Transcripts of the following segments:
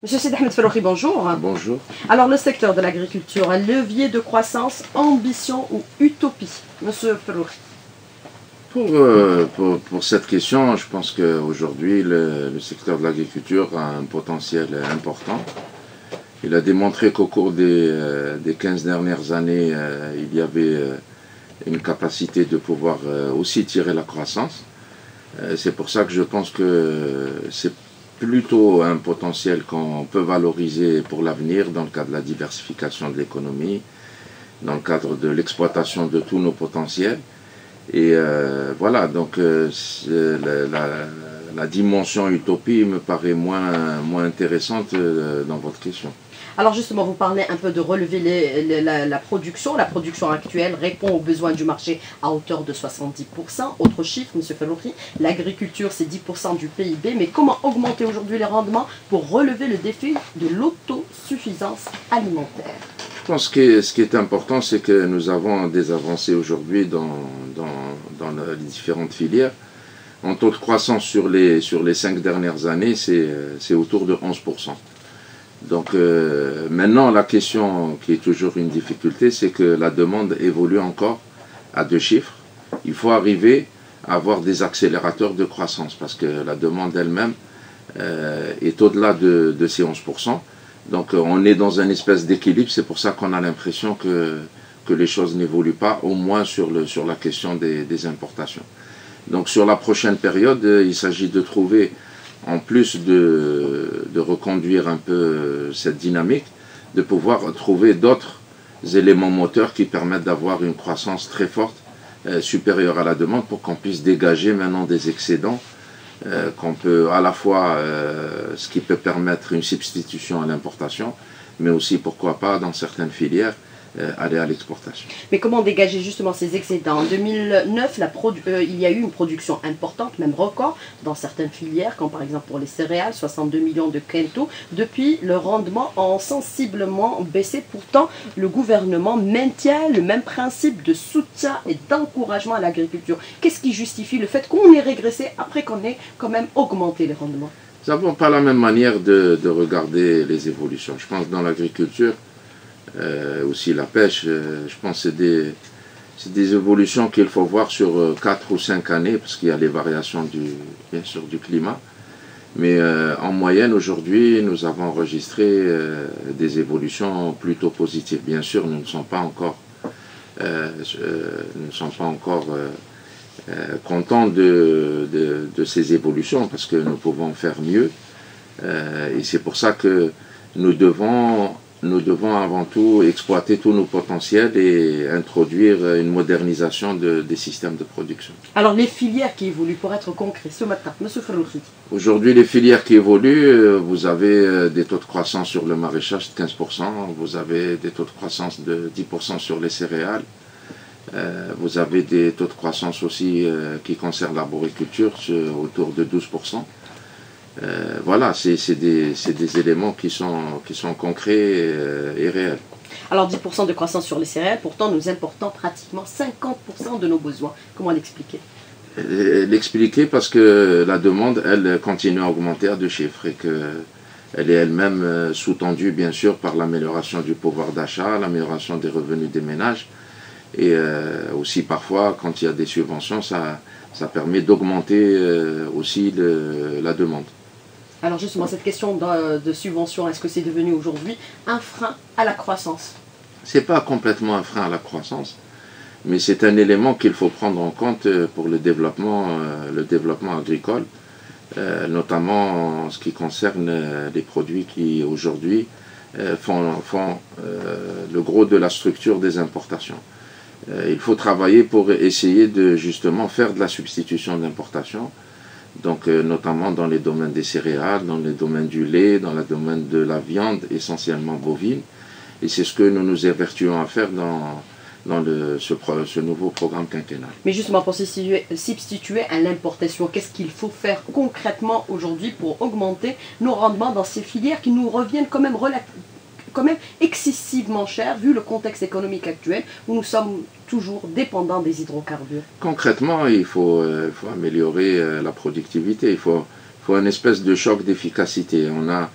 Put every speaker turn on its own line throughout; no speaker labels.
Monsieur Sid Ahmed bonjour.
Bonjour.
Alors, le secteur de l'agriculture, un levier de croissance, ambition ou utopie Monsieur Farouki.
Pour, euh, pour, pour, cette question, je pense qu'aujourd'hui, le, le, secteur de l'agriculture a un potentiel important. Il a démontré qu'au cours des, euh, des, 15 dernières années, euh, il y avait une capacité de pouvoir aussi tirer la croissance. C'est pour ça que je pense que c'est plutôt un potentiel qu'on peut valoriser pour l'avenir dans le cadre de la diversification de l'économie, dans le cadre de l'exploitation de tous nos potentiels. Et euh, voilà, donc euh, la, dimension utopie me paraît moins, moins intéressante euh, dans votre question.
Alors justement, vous parlez un peu de relever la, production. La production actuelle répond aux besoins du marché à hauteur de 70%. Autre chiffre, M. Fallouri, l'agriculture c'est 10% du PIB. Mais comment augmenter aujourd'hui les rendements pour relever le défi de l'autosuffisance alimentaire?
Je pense que ce qui est important, c'est que nous avons des avancées aujourd'hui dans, les différentes filières. En taux de croissance sur les, sur les cinq dernières années, c'est autour de 11%. Donc euh, maintenant, la question qui est toujours une difficulté, c'est que la demande évolue encore à deux chiffres. Il faut arriver à avoir des accélérateurs de croissance parce que la demande elle-même euh, est au-delà de, de, ces 11%. Donc euh, on est dans une espèce d'équilibre, c'est pour ça qu'on a l'impression que, que les choses n'évoluent pas, au moins sur, le, sur la question des, des importations. Donc sur la prochaine période, il s'agit de trouver en plus de, reconduire un peu cette dynamique, de pouvoir trouver d'autres éléments moteurs qui permettent d'avoir une croissance très forte, euh, supérieure à la demande, pour qu'on puisse dégager maintenant des excédents, euh, qu'on peut à la fois, euh, ce qui peut permettre une substitution à l'importation, mais aussi, pourquoi pas, dans certaines filières, euh, aller à l'exportation.
Mais comment dégager justement ces excédents En 2009, la euh, il y a eu une production importante, même record, dans certaines filières, comme par exemple pour les céréales, 62 millions de quintaux. Depuis, le rendement a sensiblement baissé. Pourtant, le gouvernement maintient le même principe de soutien et d'encouragement à l'agriculture. Qu'est-ce qui justifie le fait qu'on ait régressé après qu'on ait quand même augmenté les rendements?
Nous n'avons pas la même manière de, de regarder les évolutions. Je pense que dans l'agriculture, euh, aussi la pêche, euh, je pense que c'est des, des, évolutions qu'il faut voir sur 4 euh, ou 5 années, parce qu'il y a les variations du, bien sûr du climat. Mais euh, en moyenne, aujourd'hui, nous avons enregistré des évolutions plutôt positives. Bien sûr, nous ne sommes pas encore, nous ne sommes pas encore contents de, de, ces évolutions, parce que nous pouvons faire mieux. et c'est pour ça que nous devons nous devons avant tout exploiter tous nos potentiels et introduire une modernisation de, des systèmes de production.
Alors les filières qui évoluent, pour être concret, ce matin, M. Falouki
Aujourd'hui, les filières qui évoluent, euh, vous avez euh, des taux de croissance sur le maraîchage de 15%, vous avez des taux de croissance de 10% sur les céréales, euh, vous avez des taux de croissance aussi qui concernent l'arboriculture autour de 12%. Euh, voilà, c'est des, des, éléments qui sont, qui sont concrets euh, et réels.
Alors 10% de croissance sur les céréales, pourtant nous importons pratiquement 50% de nos besoins. Comment l'expliquer?
L'expliquer parce que la demande, elle, continue à augmenter à deux chiffres et qu'elle est elle-même euh, sous-tendue bien sûr par l'amélioration du pouvoir d'achat, l'amélioration des revenus des ménages et euh, aussi parfois quand il y a des subventions, ça, ça permet d'augmenter euh, aussi le, la demande.
Alors justement, cette question de, subvention, est-ce que c'est devenu aujourd'hui un frein à la croissance
C'est pas complètement un frein à la croissance, mais c'est un élément qu'il faut prendre en compte pour le développement, euh, le développement agricole, euh, notamment en ce qui concerne les produits qui aujourd'hui euh, font, font le gros de la structure des importations. il faut travailler pour essayer de justement faire de la substitution d'importation donc euh, notamment dans les domaines des céréales, dans les domaines du lait, dans le domaine de la viande, essentiellement bovine. Et c'est ce que nous nous évertuons à faire dans, dans le, ce, nouveau programme quinquennal.
Mais justement, pour substituer, à l'importation, qu'est-ce qu'il faut faire concrètement aujourd'hui pour augmenter nos rendements dans ces filières qui nous reviennent quand même quand même excessivement cher vu le contexte économique actuel où nous sommes toujours dépendants des hydrocarbures.
Concrètement, il faut, euh, améliorer euh, la productivité, il faut, une espèce de choc d'efficacité. On a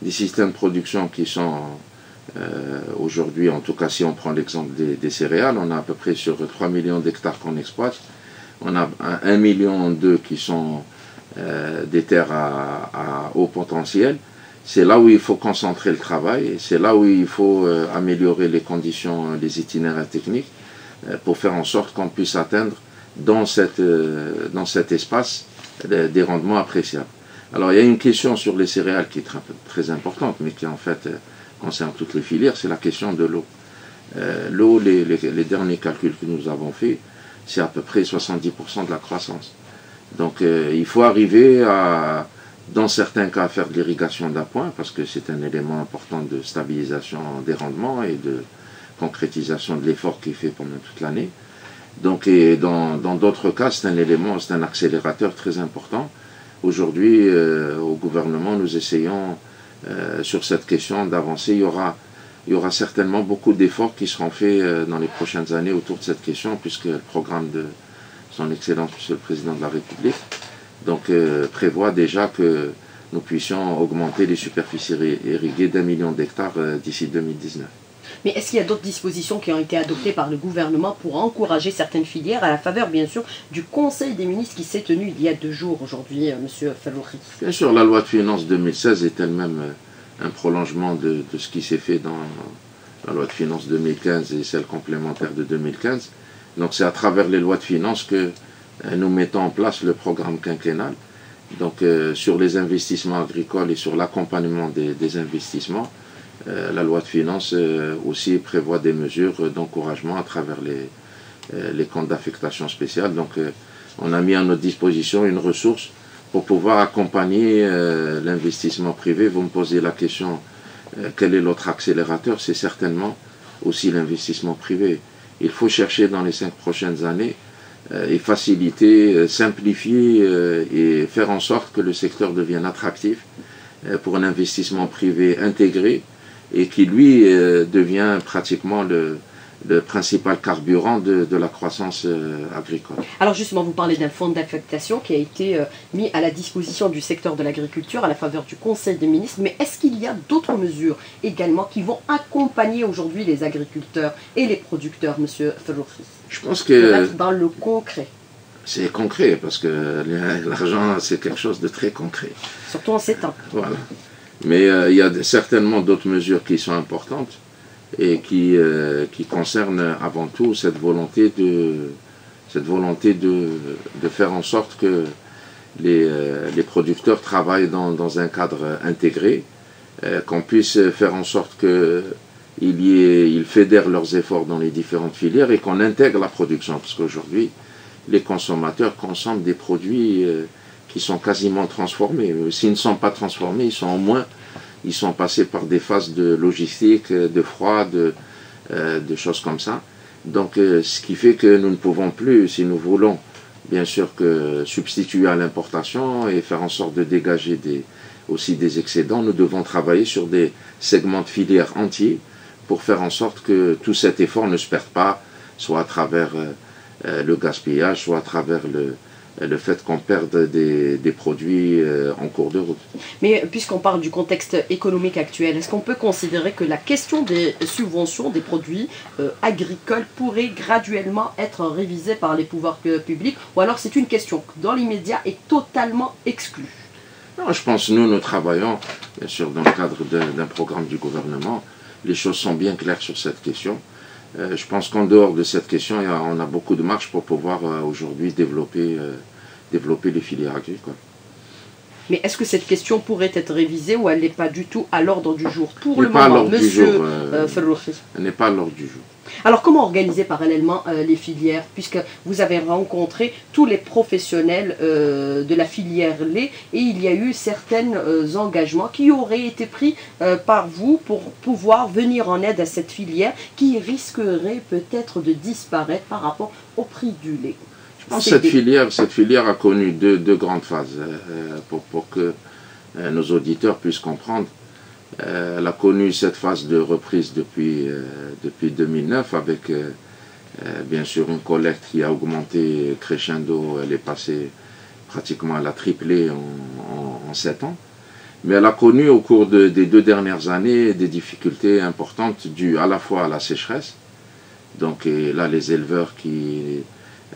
des systèmes de production qui sont aujourd'hui, en tout cas si on prend l'exemple des, céréales, on a à peu près sur 3 millions d'hectares qu'on exploite, on a 1 million d'eux qui sont des terres à haut potentiel. C'est là où il faut concentrer le travail, c'est là où il faut euh, améliorer les conditions, les euh, itinéraires techniques, euh, pour faire en sorte qu'on puisse atteindre dans, cette, dans cet espace des rendements appréciables. Alors il y a une question sur les céréales qui est très, importante, mais qui en fait concerne toutes les filières, c'est la question de l'eau. l'eau, les, les, derniers calculs que nous avons faits, c'est à peu près 70% de la croissance. Donc il faut arriver à dans certains cas faire de l'irrigation d'appoint, parce que c'est un élément important de stabilisation des rendements et de concrétisation de l'effort qui est fait pendant toute l'année. Donc, et dans d'autres cas, c'est un élément, c'est un accélérateur très important. Aujourd'hui, euh, au gouvernement, nous essayons euh, sur cette question d'avancer. Il y aura, certainement beaucoup d'efforts qui seront faits euh, dans les prochaines années autour de cette question, puisque le programme de son Excellence, Monsieur le Président de la République, prévoit déjà que nous puissions augmenter les superficies irriguées d'un million d'hectares d'ici 2019.
Mais est-ce qu'il y a d'autres dispositions qui ont été adoptées par le gouvernement pour encourager certaines filières à la faveur, bien sûr, du Conseil des ministres qui s'est tenu il y a deux jours aujourd'hui, euh, M. Fallouri
Bien sûr, la loi de finances 2016 est elle-même un prolongement de, ce qui s'est fait dans la loi de finances 2015 et celle complémentaire de 2015. Donc c'est à travers les lois de finances que euh, nous mettons en place le programme quinquennal. Donc euh, sur les investissements agricoles et sur l'accompagnement des, investissements, euh, la loi de finances aussi prévoit des mesures d'encouragement à travers les, les comptes d'affectation spéciale. Donc on a mis à notre disposition une ressource pour pouvoir accompagner l'investissement privé. Vous me posez la question, quel est l'autre accélérateur? C'est certainement aussi l'investissement privé. Il faut chercher dans les cinq prochaines années euh, et faciliter, euh, simplifier euh, et faire en sorte que le secteur devienne attractif pour un investissement privé intégré et qui lui devient pratiquement le, le principal carburant de, de la croissance euh, agricole.
Alors justement, vous parlez d'un fonds d'affectation qui a été euh, mis à la disposition du secteur de l'agriculture à la faveur du Conseil des ministres, mais est-ce qu'il y a d'autres mesures également qui vont accompagner aujourd'hui les agriculteurs et les producteurs, Monsieur Ferroufri
Je pense que...
Dans le concret.
C'est concret, parce que l'argent, c'est quelque chose de très concret.
Surtout en ces temps.
Voilà. Mais euh, il y a certainement d'autres mesures qui sont importantes et qui, euh, qui concerne avant tout cette volonté de, cette volonté de, faire en sorte que les, euh, les producteurs travaillent dans, dans, un cadre intégré, qu'on puisse faire en sorte qu'ils ils fédèrent leurs efforts dans les différentes filières et qu'on intègre la production, parce qu'aujourd'hui, les consommateurs consomment des produits qui sont quasiment transformés. S'ils ne sont pas transformés, ils sont au moins ils sont passés par des phases de logistique, de froid, de, euh, choses comme ça. Donc, euh, ce qui fait que nous ne pouvons plus, si nous voulons, bien sûr, que substituer à l'importation et faire en sorte de dégager aussi des excédents, nous devons travailler sur des segments de filières entiers pour faire en sorte que tout cet effort ne se perde pas, soit à travers euh, le gaspillage, soit à travers le, le fait qu'on perde des, produits euh, en cours de route.
Mais puisqu'on parle du contexte économique actuel, est-ce qu'on peut considérer que la question des subventions des produits euh, agricoles pourrait graduellement être révisée par les pouvoirs publics ou alors c'est une question qui dans l'immédiat est totalement exclue?
Non, Je pense que nous, nous travaillons bien sûr dans le cadre d'un programme du gouvernement. Les choses sont bien claires sur cette question. Euh, je pense qu'en dehors de cette question, on a beaucoup de marge pour pouvoir euh, aujourd'hui développer, euh, développer les filières agricoles.
Mais est-ce que cette question pourrait être révisée ou elle n'est pas du tout à l'ordre du jour pour le moment, Monsieur
Elle n'est pas à l'ordre du jour.
Alors comment organiser parallèlement euh, les filières Puisque vous avez rencontré tous les professionnels euh, de la filière lait et il y a eu certains euh, engagements qui auraient été pris par vous pour pouvoir venir en aide à cette filière qui risquerait peut-être de disparaître par rapport au prix du lait.
Que cette filière, cette filière a connu deux, deux grandes phases pour, pour, que nos auditeurs puissent comprendre. Euh, elle a connu cette phase de reprise depuis, euh, depuis 2009 avec euh, bien sûr une collecte qui a augmenté crescendo, elle est passée pratiquement à la triplée en, 7 ans. mais elle a connu au cours des deux dernières années des difficultés importantes dues à la fois à la sécheresse, donc là les éleveurs qui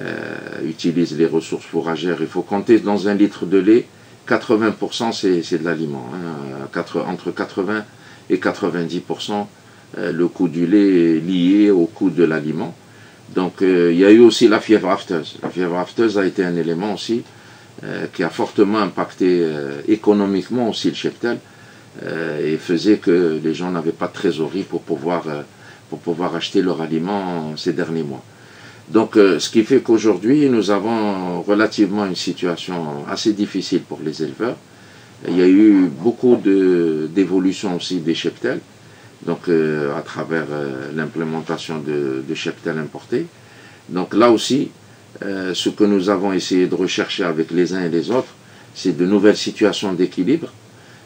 euh, utilisent les ressources fourragères, il faut compter dans un litre de lait, 80% c'est de l'aliment, hein, entre 80 et 90% euh, le coût du lait est lié au coût de l'aliment. Donc euh, il y a eu aussi la fièvre afteuse. La fièvre afteuse a été un élément aussi euh, qui a fortement impacté économiquement aussi le cheptel et faisait que les gens n'avaient pas de trésorerie pour pouvoir, pour pouvoir acheter leur aliment ces derniers mois. Donc ce qui fait qu'aujourd'hui nous avons relativement une situation assez difficile pour les éleveurs. Il y a eu beaucoup d'évolutions aussi des cheptels, donc à travers l'implémentation de, de cheptels importés. Donc là aussi, euh, ce que nous avons essayé de rechercher avec les uns et les autres, c'est de nouvelles situations d'équilibre,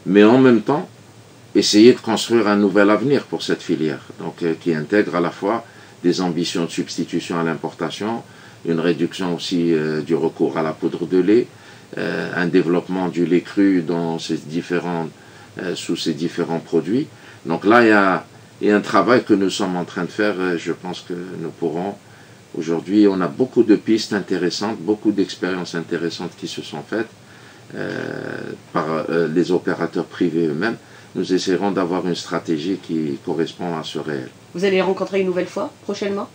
mais en même temps, essayer de construire un nouvel avenir pour cette filière, donc euh, qui intègre à la fois des ambitions de substitution à l'importation, une réduction aussi euh, du recours à la poudre de lait, un développement du lait cru dans différents, sous ces différents produits. Donc là, il y, a, il y a un travail que nous sommes en train de faire, je pense que nous pourrons Aujourd'hui, on a beaucoup de pistes intéressantes, beaucoup d'expériences intéressantes qui se sont faites euh, par euh, les opérateurs privés eux-mêmes. Nous essaierons d'avoir une stratégie qui correspond à ce réel.
Vous allez les rencontrer une nouvelle fois prochainement?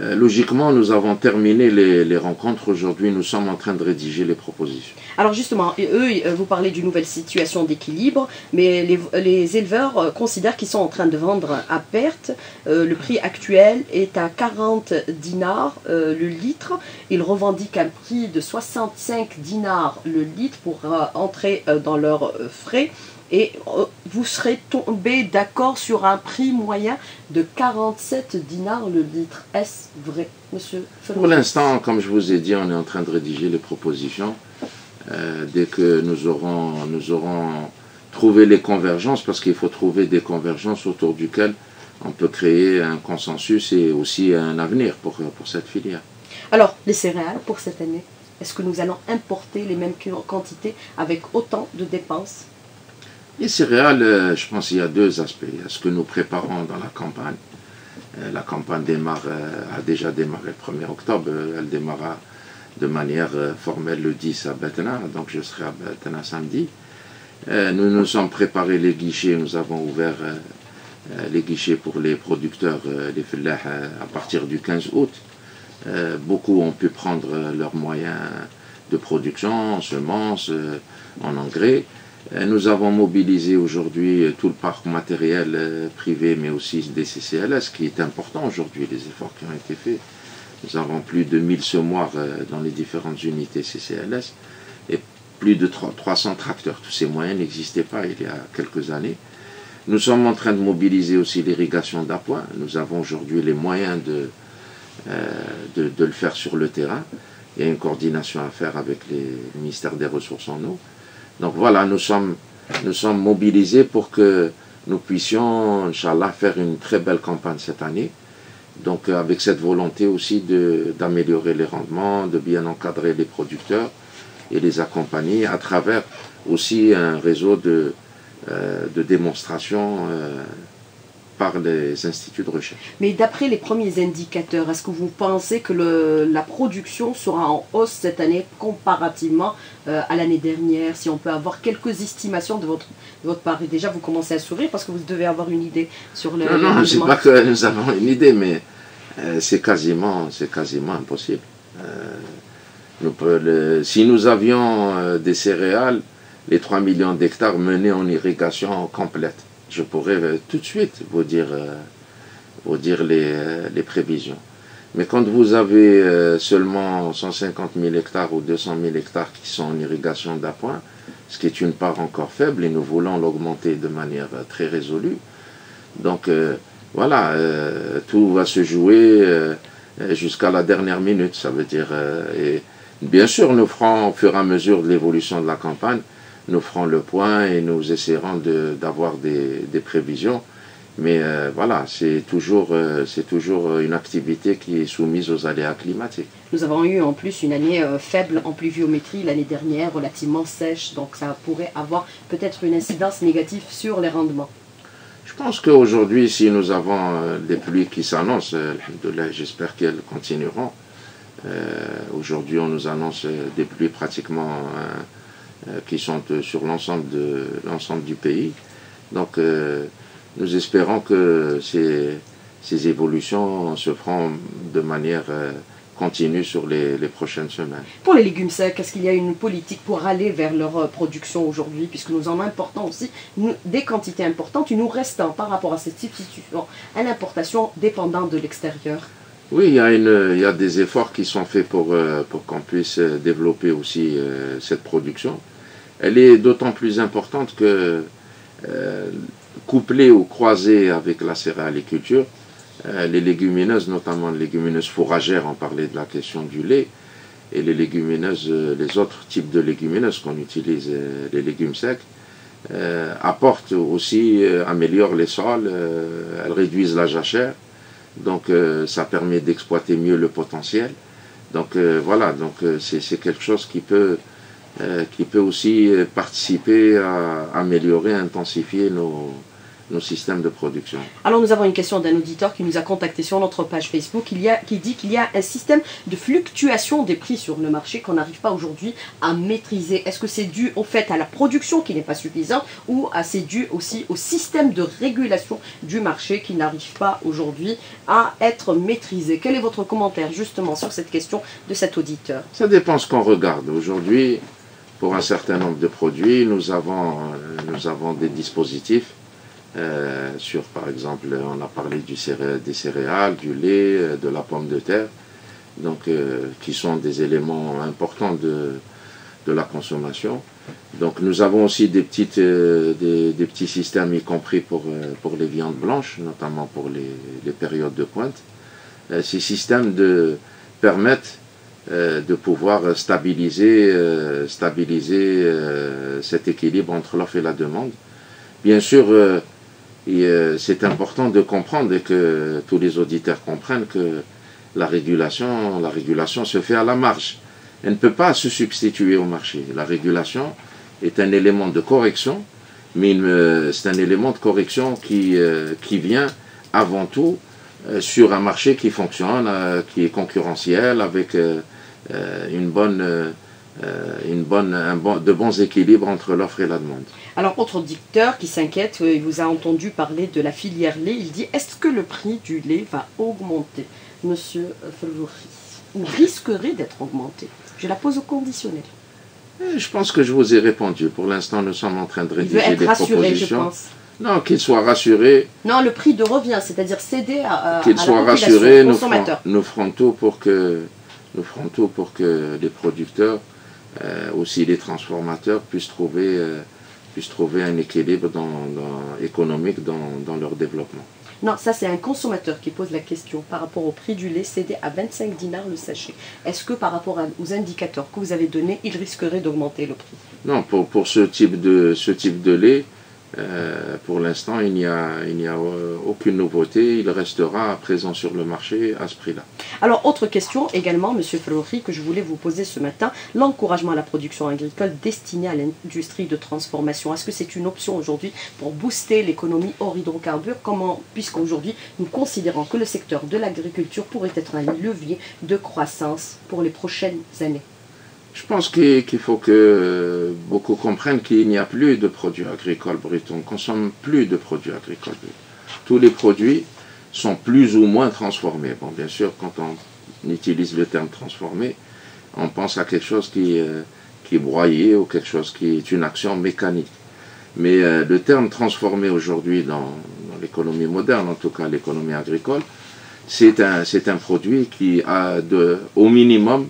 Euh, logiquement, nous avons terminé les, rencontres. Aujourd'hui, nous sommes en train de rédiger les propositions.
Alors justement, eux, euh, vous parlez d'une nouvelle situation d'équilibre, mais les, éleveurs euh, considèrent qu'ils sont en train de vendre à perte. le prix actuel est à 40 dinars le litre. Ils revendiquent un prix de 65 dinars le litre pour entrer dans leurs frais et euh, vous serez tombé d'accord sur un prix moyen de 47 dinars le litre. Est-ce vrai, monsieur
Pour l'instant, comme je vous ai dit, on est en train de rédiger les propositions. Euh, dès que nous aurons, nous aurons trouvé les convergences, parce qu'il faut trouver des convergences autour duquel on peut créer un consensus et aussi un avenir pour, pour cette filière.
Alors, les céréales pour cette année, est-ce que nous allons importer les mêmes quantités avec autant de dépenses?
Les céréales, euh, je pense qu'il y a deux aspects. Ce que nous préparons dans la campagne. Euh, la campagne démarre, euh, a déjà démarré le 1er octobre. Elle démarra de manière formelle le 10 à Betna, donc je serai à Betna samedi. Nous nous sommes préparés les guichets, nous avons ouvert les guichets pour les producteurs, les fellahs, à partir du 15 août. Beaucoup ont pu prendre leurs moyens de production, en semences, en engrais. Euh, nous avons mobilisé aujourd'hui euh, tout le parc matériel euh, privé, mais aussi des CCLS, qui est important aujourd'hui, les efforts qui ont été faits. Nous avons plus de 1000 semoirs dans les différentes unités CCLS et plus de 300 tracteurs. Tous ces moyens n'existaient pas il y a quelques années. Nous sommes en train de mobiliser aussi l'irrigation d'appoint. Nous avons aujourd'hui les moyens de, de, le faire sur le terrain. Il y a une coordination à faire avec les ministères des Ressources en eau. Donc voilà, nous sommes, nous sommes mobilisés pour que nous puissions, Inch'Allah, faire une très belle campagne cette année. Donc euh, avec cette volonté aussi d'améliorer les rendements, de bien encadrer les producteurs et les accompagner à travers aussi un réseau de, euh, de démonstration euh, par les instituts de recherche.
Mais d'après les premiers indicateurs, est-ce que vous pensez que le, la production sera en hausse cette année comparativement euh, à l'année dernière Si on peut avoir quelques estimations de votre, votre part? Et déjà, vous commencez à sourire parce que vous devez avoir une idée sur le.
Non, non, je ne pas que nous avons une idée, mais euh, c'est quasiment, quasiment impossible. Euh, si nous avions des céréales, les 3 millions d'hectares menés en irrigation complète je pourrais euh, tout de suite vous dire, euh, euh, les, prévisions. Mais quand vous avez seulement 150 000 hectares ou 200 000 hectares qui sont en irrigation d'appoint, ce qui est une part encore faible et nous voulons l'augmenter de manière très résolue. Donc voilà, tout va se jouer jusqu'à la dernière minute, ça veut dire. bien sûr, nous ferons au fur et à mesure de l'évolution de la campagne nous ferons le point et nous essaierons d'avoir des, des, prévisions Mais euh, voilà, c'est toujours, euh, c'est toujours une activité qui est soumise aux aléas climatiques.
Nous avons eu en plus une année euh, faible en pluviométrie l'année dernière, relativement sèche, donc ça pourrait avoir peut-être une incidence négative sur les rendements.
Je pense qu'aujourd'hui, si nous avons des pluies qui s'annoncent, j'espère qu'elles continueront. Aujourd'hui, on nous annonce des pluies pratiquement qui sont sur l'ensemble de l'ensemble du pays. Donc nous espérons que ces, ces évolutions se feront de manière euh, continue sur les, les, prochaines semaines.
Pour les légumes secs, est-ce qu'il y a une politique pour aller vers leur euh, production aujourd'hui, puisque nous en importons aussi des quantités importantes, nous restons par rapport à cette situation à l'importation dépendante de l'extérieur?
Oui, il y, a une, il y, a des efforts qui sont faits pour, euh, pour qu'on puisse développer aussi cette production. Elle est d'autant plus importante que couplé ou croisé avec la céréaliculture, euh, les légumineuses, notamment les légumineuses fourragères, on parlait de la question du lait, et les légumineuses, euh, les autres types de légumineuses qu'on utilise, euh, les légumes secs, apportent aussi, améliorent les sols, elles réduisent la jachère, donc ça permet d'exploiter mieux le potentiel. Donc voilà, donc c'est quelque chose qui peut euh, qui peut aussi euh, participer à améliorer, intensifier nos, nos systèmes de production.
Alors nous avons une question d'un auditeur qui nous a contacté sur notre page Facebook il y a, qui dit qu'il y a un système de fluctuation des prix sur le marché qu'on n'arrive pas aujourd'hui à maîtriser. Est-ce que c'est dû au fait à la production qui n'est pas suffisante ou c'est dû aussi au système de régulation du marché qui n'arrive pas aujourd'hui à être maîtrisé? Quel est votre commentaire justement sur cette question de cet auditeur?
Ça dépend ce qu'on regarde. Aujourd'hui, pour un certain nombre de produits, nous avons, euh, nous avons des dispositifs euh, sur, par exemple, on a parlé du des céréales, du lait, euh, de la pomme de terre, donc, qui sont des éléments importants de, de la consommation. Donc nous avons aussi des, petites, des, petits systèmes, y compris pour, pour les viandes blanches, notamment pour les, les périodes de pointe. ces systèmes de, permettent de pouvoir stabiliser, euh, stabiliser euh, cet équilibre entre l'offre et la demande. Bien sûr, c'est important de comprendre et que tous les auditeurs comprennent que la régulation, la régulation se fait à la marge. Elle ne peut pas se substituer au marché. La régulation est un élément de correction, mais c'est un élément de correction qui, qui vient avant tout sur un marché qui fonctionne, qui est concurrentiel, avec euh, une bonne, euh, une bonne, un bon, de bons équilibres entre l'offre et la demande.
Alors, autre dicteur qui s'inquiète, euh, il vous a entendu parler de la filière lait, il dit est-ce que le prix du lait va augmenter? Monsieur Fellouri, ou risquerait d'être augmenté? Je la pose au conditionnel.
Je pense que je vous ai répondu. Pour l'instant, nous sommes en train de rédiger il veut être rassuré, Je pense. Non, qu'il soit rassuré.
Non, le prix de revient, c'est-à-dire céder à,
à, qu'il soit rassuré, nous ferons, nous ferons tout pour que nous ferons tout pour que les producteurs, euh, aussi les transformateurs, puissent trouver, euh, puissent trouver un équilibre dans, économique dans, leur développement.
Non, ça c'est un consommateur qui pose la question par rapport au prix du lait cédé à 25 dinars le sachet. Est-ce que par rapport aux indicateurs que vous avez donnés, il risquerait d'augmenter le prix?
Non, pour, pour ce, type de, ce type de lait, euh, pour l'instant, il n'y a, euh, aucune nouveauté. Il restera présent sur le marché à ce prix-là.
Alors, autre question également, Monsieur Fleury, que je voulais vous poser ce matin. L'encouragement à la production agricole destinée à l'industrie de transformation. Est-ce que c'est une option aujourd'hui pour booster l'économie hors hydrocarbures? Comment, puisqu'aujourd'hui, nous considérons que le secteur de l'agriculture pourrait être un levier de croissance pour les prochaines années?
Je pense qu'il faut que beaucoup comprennent qu'il n'y a plus de produits agricoles bruts. On ne consomme plus de produits agricoles. Tous les produits sont plus ou moins transformés. Bon, bien sûr, quand on utilise le terme transformé, on pense à quelque chose qui, euh, qui est broyé ou quelque chose qui est une action mécanique. Mais euh, le terme transformé aujourd'hui dans, l'économie moderne, en tout cas l'économie agricole, c'est un, un produit qui a de, au minimum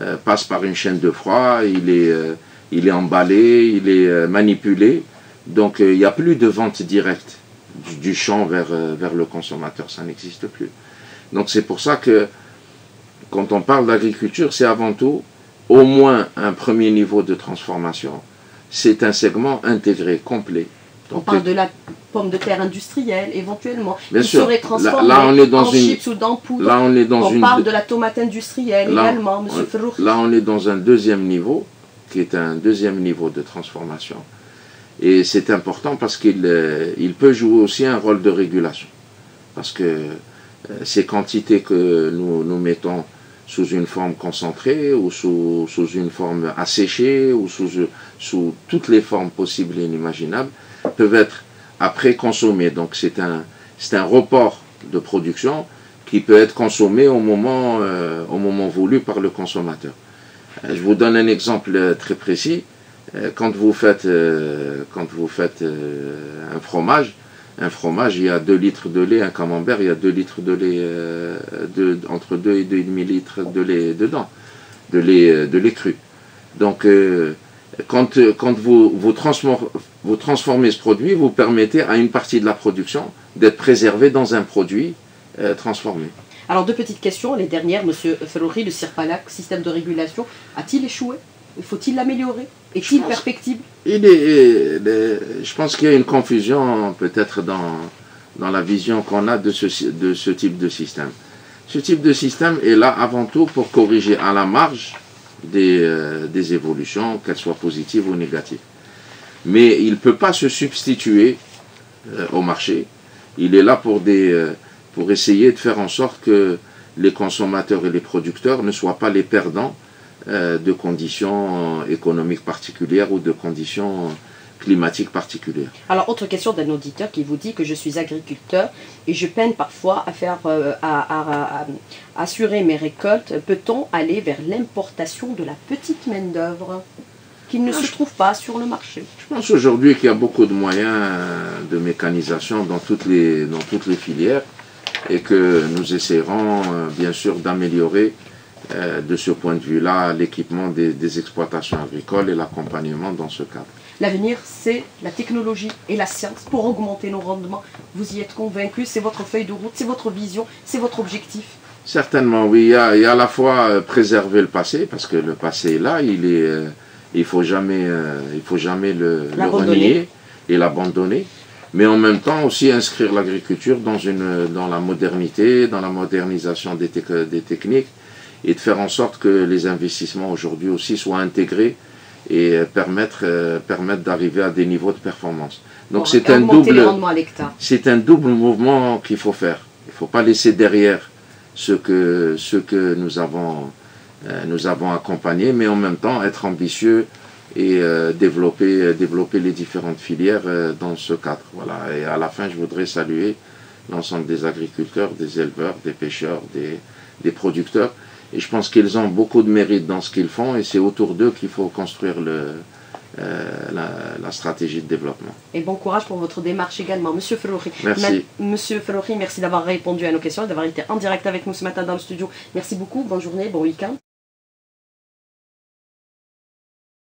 euh, passe par une chaîne de froid, il est, euh, il est emballé, il est euh, manipulé. Donc il n'y a plus de vente directe du, champ vers, vers le consommateur, ça n'existe plus. Donc c'est pour ça que quand on parle d'agriculture, c'est avant tout au moins un premier niveau de transformation. C'est un segment intégré, complet.
on parle de la pommes de terre industrielles, éventuellement,
Bien
qui
sûr.
seraient transformées
là, on est dans
en
une-
chips ou dans poudre.
Là, on est dans
on
une.
parle de la tomate industrielle
Là,
également, Monsieur
on-
Ferrouri.
Là, on est dans un deuxième niveau, qui est un deuxième niveau de transformation. Et c'est important parce qu'il euh, il peut jouer aussi un rôle de régulation. Parce que euh, ces quantités que nous, nous mettons sous une forme concentrée ou sous, sous une forme asséchée ou sous, sous toutes les formes possibles et inimaginables peuvent être après consommées. Donc c'est un, un report de production qui peut être consommé au moment, euh, au moment voulu par le consommateur. Euh, Je vous donne un exemple euh, très précis. Quand vous faites, quand vous faites un fromage, un fromage, il y a 2 litres de lait, un camembert, il y a 2 litres de lait, de- entre 2 et 2,5 litres de lait dedans, de lait, de lait cru. Donc, quand, euh, quand vous, vous, transfor- vous transformez ce produit, vous permettez à une partie de la production d'être préservée dans un produit euh, transformé.
Alors, deux petites questions. Les dernières, Monsieur Ferrouri, le CIRPALAC, système de régulation, a-t-il échoué? Faut-il l'améliorer? Est-il perfectible?
Il est, le- je pense qu'il y a une confusion peut-être dans, dans la vision qu'on a de ce, sy- de ce type de système. Ce type de système est là avant tout pour corriger à la marge des, euh, des évolutions, qu'elles soient positives ou négatives. Mais il ne peut pas se substituer euh, au marché. Il est là pour, des, euh, pour essayer de faire en sorte que les consommateurs et les producteurs ne soient pas les perdants de conditions économiques particulières ou de conditions climatiques particulières.
Alors, autre question d'un auditeur qui vous dit que je suis agriculteur et je peine parfois à faire, euh, à, à- à- à assurer mes récoltes. Peut-on aller vers l'importation de la petite main-d'œuvre qui ne
Ah,
se trouve pas sur le marché?
Je pense aujourd'hui qu'il y a beaucoup de moyens de mécanisation dans toutes les, dans toutes les filières et que nous essaierons euh, bien sûr d'améliorer euh, de ce point de vue-là l'équipement des, des exploitations agricoles et l'accompagnement dans ce cadre.
L'avenir, c'est la technologie et la science pour augmenter nos rendements. Vous y êtes convaincu C'est votre feuille de route, c'est votre vision, c'est votre objectif.
Certainement, oui. Il y a, il y a à la fois euh, préserver le passé, parce que le passé est là, il est, euh, il faut jamais, euh, il faut jamais le, renier et l'abandonner. Mais en même temps aussi inscrire l'agriculture dans une, dans la modernité, dans la modernisation des, des techniques, et de faire en sorte que les investissements aujourd'hui aussi soient intégrés et permettre, euh, permettre d'arriver à des niveaux de performance. Donc c'est un double c'est un double mouvement qu'il faut faire. Il ne faut pas laisser derrière ce que, ce que nous, avons, euh, nous avons accompagné, mais en même temps être ambitieux et euh, développer, développer les différentes filières dans ce cadre. Voilà. Et à la fin, je voudrais saluer l'ensemble des agriculteurs, des éleveurs, des pêcheurs, des, des producteurs. Et je pense qu'ils ont beaucoup de mérite dans ce qu'ils font et c'est autour d'eux qu'il faut construire le, euh, la, la stratégie de développement.
Et bon courage pour votre démarche également. Monsieur Ferrouri.
Merci.
Monsieur Ferrouri, merci d'avoir répondu à nos questions et d'avoir été en direct avec nous ce matin dans le studio. Merci beaucoup. Bonne journée, bon week-end.